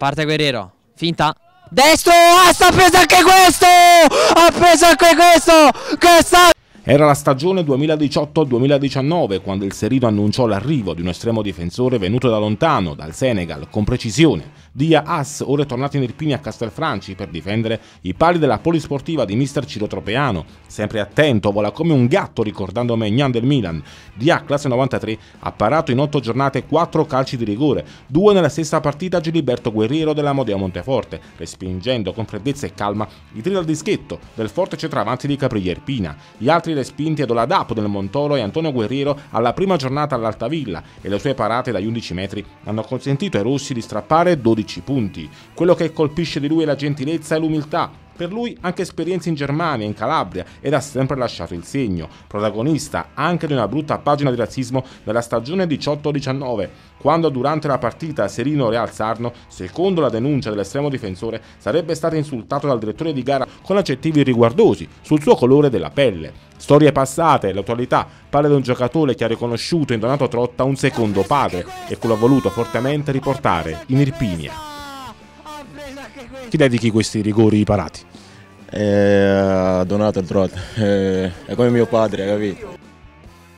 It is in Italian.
Parte Guerriero. Finta. Destro! Ah, sta preso anche questo! Ha preso anche questo! Che sta... Era la stagione 2018-2019 quando il Serino annunciò l'arrivo di un estremo difensore venuto da lontano, dal Senegal, con precisione. Dia As, ora è tornato in Irpini a Castelfranci per difendere i pali della polisportiva di mister Ciro Tropeano. Sempre attento, vola come un gatto ricordando Megnan del Milan. Dia, classe 93, ha parato in otto giornate quattro calci di rigore, due nella stessa partita a Giliberto Guerriero della Modea Monteforte, respingendo con freddezza e calma i tiri al dischetto del forte centravanti di Caprile Irpina. Gli altri respinti ad Oladapo del Montoro e Antonio Guerriero alla prima giornata all'Altavilla e le sue parate dagli 11 metri hanno consentito ai rossi di strappare 12 punti. Quello che colpisce di lui è la gentilezza e l'umiltà. Per lui anche esperienze in Germania, in Calabria ed ha sempre lasciato il segno, protagonista anche di una brutta pagina di razzismo della stagione 18-19, quando durante la partita Serino-Real Sarno, secondo la denuncia dell'estremo difensore, sarebbe stato insultato dal direttore di gara con aggettivi riguardosi sul suo colore della pelle. Storie passate, l'attualità parla di un giocatore che ha riconosciuto in Donato Trotta un secondo padre e che lo ha voluto fortemente riportare in Irpinia. Chi dedichi questi rigori parati? Eh, Donato Trotta, eh, è come mio padre, capito?